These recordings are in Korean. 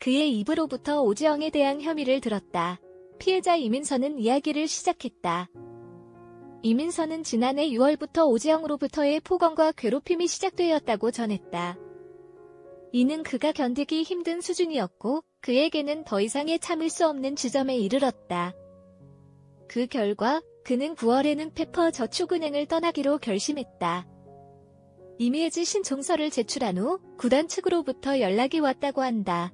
그의 입으로부터 오지영에 대한 혐의를 들었다. 피해자 이민선은 이야기를 시작했다. 이민선은 지난해 6월부터 오지영으로부터의 폭언과 괴롭힘이 시작되었다고 전했다. 이는 그가 견디기 힘든 수준이었고 그에게는 더 이상의 참을 수 없는 지점에 이르렀다. 그 결과 그는 9월에는 페퍼 저축은행을 떠나기로 결심했다. 이미지 신청서를 제출한 후 구단 측으로부터 연락이 왔다고 한다.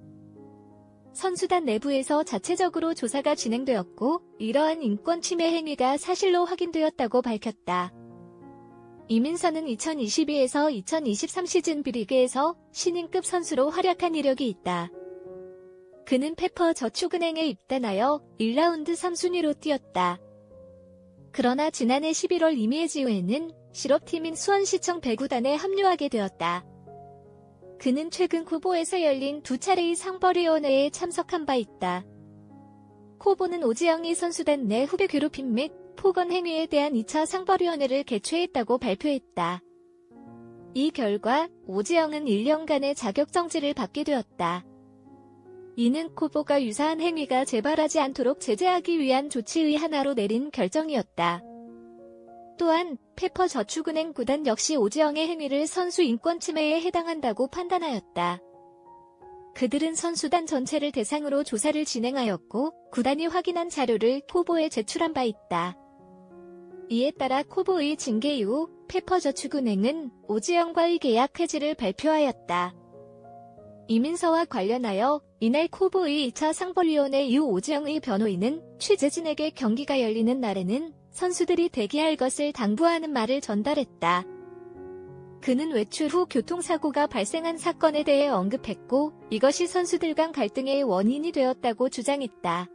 선수단 내부에서 자체적으로 조사가 진행되었고 이러한 인권 침해 행위가 사실로 확인되었다고 밝혔다. 이민선은 2022에서 2023 시즌 B리그에서 신인급 선수로 활약한 이력이 있다. 그는 페퍼 저축은행에 입단하여 1라운드 3순위로 뛰었다. 그러나 지난해 11월 이미에지오에는 실업팀인 수원시청 배구단에 합류하게 되었다. 그는 최근 코보에서 열린 두 차례의 상벌위원회에 참석한 바 있다. 코보는 오지영이 선수단 내 후배 괴롭힘 및 폭언 행위에 대한 2차 상벌위원회를 개최했다고 발표했다. 이 결과 오지영은 1년간의 자격정지를 받게 되었다. 이는 코보가 유사한 행위가 재발하지 않도록 제재하기 위한 조치의 하나로 내린 결정이었다. 또한 페퍼 저축은행 구단 역시 오지영의 행위를 선수 인권 침해에 해당한다고 판단하였다. 그들은 선수단 전체를 대상으로 조사를 진행하였고 구단이 확인한 자료를 코보에 제출한 바 있다. 이에 따라 코보의 징계 이후 페퍼저축은행은 오지영과의 계약 해지를 발표하였다. 이민서와 관련하여 이날 코보의 2차 상벌위원회 오지영의 변호인은 취재진에게 경기가 열리는 날에는 선수들이 대기할 것을 당부하는 말을 전달했다. 그는 외출 후 교통사고가 발생한 사건에 대해 언급했고 이것이 선수들 간 갈등의 원인이 되었다고 주장했다.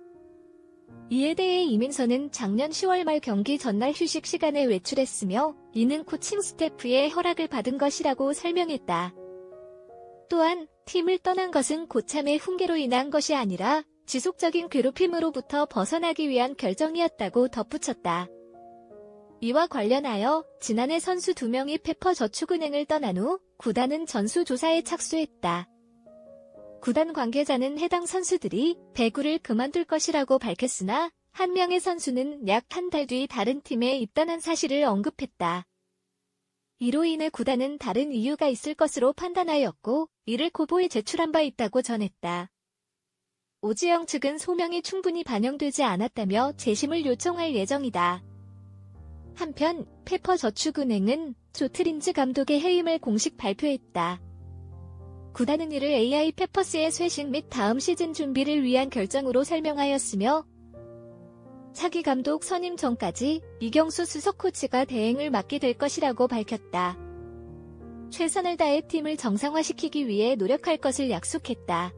이에 대해 이민서는 작년 10월 말 경기 전날 휴식 시간에 외출했으며 이는 코칭 스태프의 허락을 받은 것이라고 설명했다. 또한 팀을 떠난 것은 고참의 훈계로 인한 것이 아니라 지속적인 괴롭힘으로부터 벗어나기 위한 결정이었다고 덧붙였다. 이와 관련하여 지난해 선수 2명이 페퍼 저축은행을 떠난 후 구단은 전수조사에 착수했다. 구단 관계자는 해당 선수들이 배구를 그만둘 것이라고 밝혔으나 한 명의 선수는 약 한 달 뒤 다른 팀에 입단한 사실을 언급했다. 이로 인해 구단은 다른 이유가 있을 것으로 판단하였고 이를 코보에 제출한 바 있다고 전했다. 오지영 측은 소명이 충분히 반영되지 않았다며 재심을 요청할 예정이다. 한편 페퍼저축은행은 조트린즈 감독의 해임을 공식 발표했다. 구단은 이를 AI 페퍼스의 쇄신 및 다음 시즌 준비를 위한 결정으로 설명하였으며 차기 감독 선임 전까지 이경수 수석 코치가 대행을 맡게 될 것이라고 밝혔다. 최선을 다해 팀을 정상화시키기 위해 노력할 것을 약속했다.